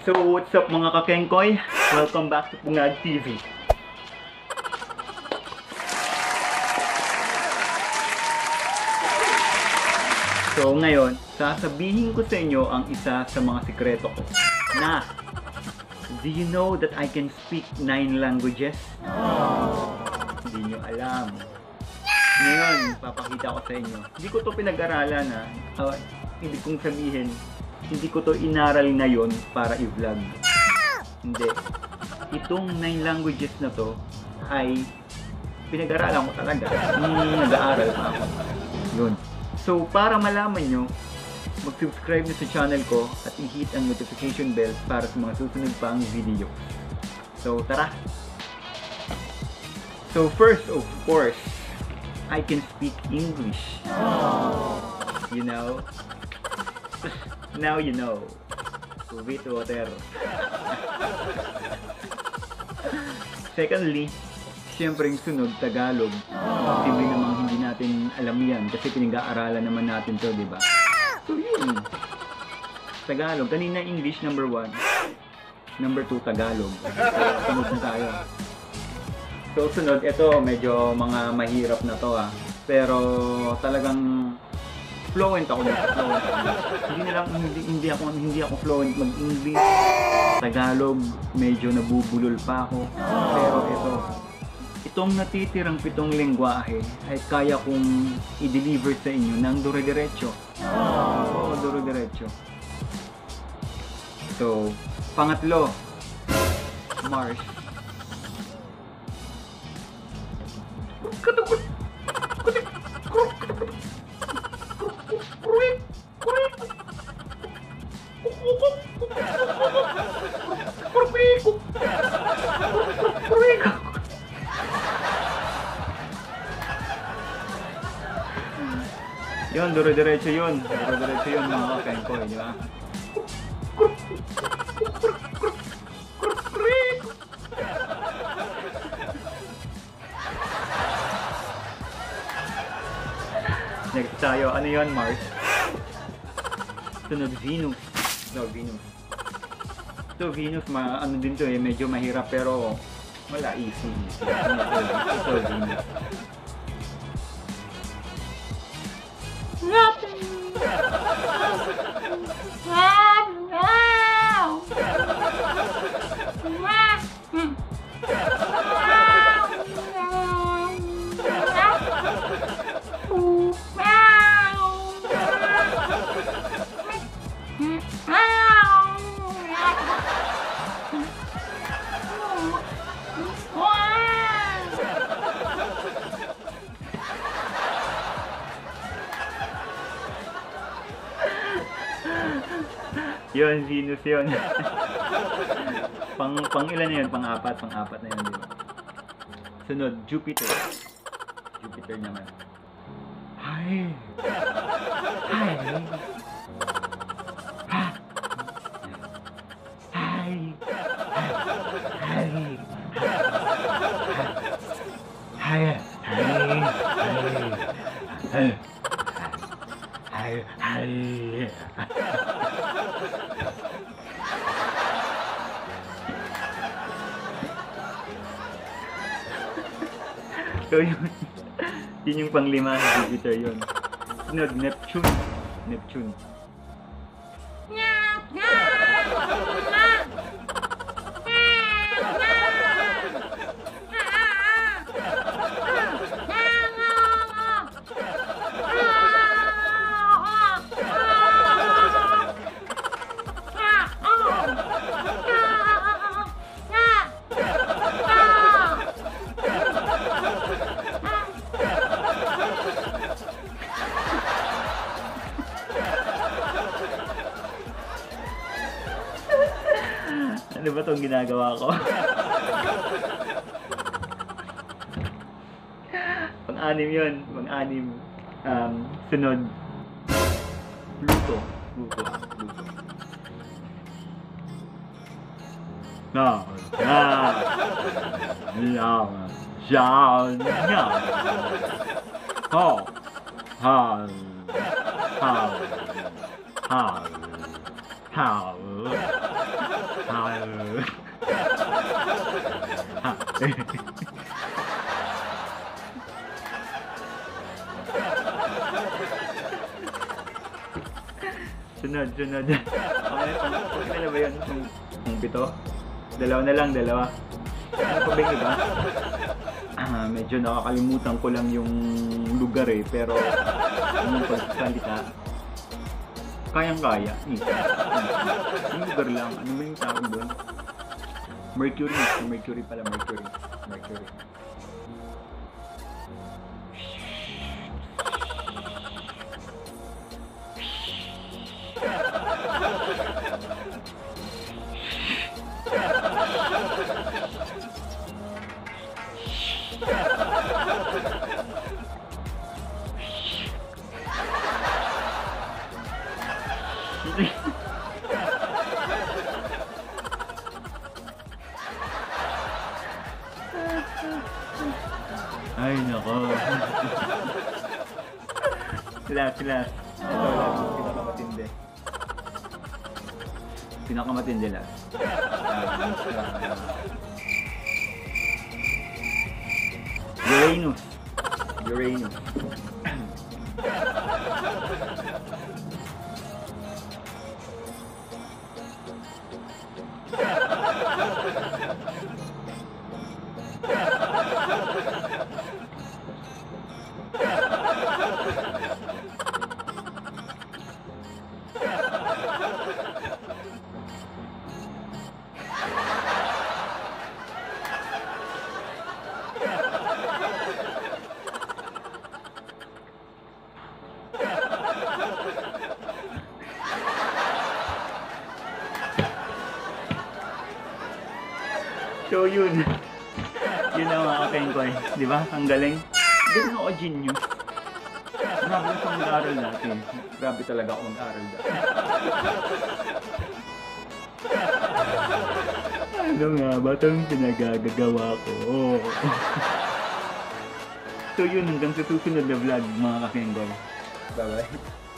So, what's up mga kakengkoy? Welcome back to Pungad TV. So, ngayon, sasabihin ko sa inyo ang isa sa mga sikreto ko. Na, do you know that I can speak nine languages? Hindi nyo alam. Ngayon, papakita ko sa inyo. Hindi ko to pinag-aralan ha. Ah, hindi kong sabihin, hindi ko to inaral ngayon para i-vlog. Hindi. Itong nine languages na to ay pinag-aralan ko talaga. Nung nag-aaral pa ako. Yun. So, para malaman nyo, mag-subscribe nyo sa channel ko at i-hit ang notification bell para sa mga susunod pang video. So, tara! So, first, of course, I can speak English. You know? Now you know. With water. Secondly, siyempre yung sunod, Tagalog. Posible namang hindi natin alam yan kasi pinag-aaralan naman natin to, di ba? So yun. Tagalog. Kanina English number one. Number two, Tagalog. So, sunod na tayo. So sunod, ito medyo mga mahirap na to ah. Pero talagang fluent ako dito. Fluent ako. Hindi na lang, hindi, hindi ako, hindi ako fluent mag-English. Tagalog, medyo nabubulol pa ako. Pero ito, itong natitirang pitong lengguwahe ay kaya kong i-deliver sa inyo ng dure-diretso. Oo, dure-diretso. So, pangatlo, Mars. Yun, duro-diretso yun. Duro-diretso yun mga kengkoy, di ba? Next tayo, ano yun, Mars? Sunod, Venus. No, Venus. Ito, Venus, ma ano din to eh, medyo mahirap pero wala, easy. Ito, Venus. Yun, Venus yun. pang, pang ilan na yun? Pang apat, pang apat na yun, di? Sunod, Jupiter. Jupiter naman. Hi! Hi! Ha! Hi! Hi! Hi! Hi! Hi! So yun, yun yung panglima ng Jupiter yun. Sunod, Neptune. Neptune. Ano ba itong ginagawa ko? Pang-anim yun. Pang-anim. Um, sunod. Pluto. Pluto. Pluto. Na, na, na, siya, nya. Ho, ha, ha, ha, ha. Sunod, sunod. Okay, pang, na ba yun? Pang, pang pito? Dalawa na lang, dalawa. Ano pa ba yung iba? Ah, medyo nakakalimutan ko lang yung lugar eh, pero yung pagsalita, kayang-kaya. Eh. Yung lugar lang, ano ba yung tawag doon? Mercury, Mercury pala, Mercury. Mercury. Ay, nako. Last, last. Ito lang, pinakamatindi. Pinakamatindi. Ah, Uranus. Uranus. So yun. yun ang mga kapengkoy. Di ba? Ang galing. Ganun ako genius. Grabe ako mag-aaral natin. Grabe talaga ako mag-aaral dati. ano nga ba itong pinagagagawa ko? so yun, hanggang sa susunod na vlog mga kapengkoy. Bye-bye.